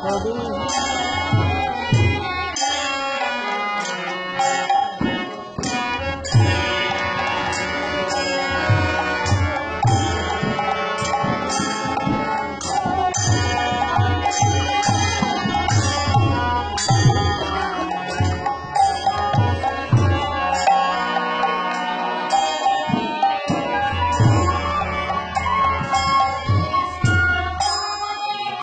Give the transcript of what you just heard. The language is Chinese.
好的。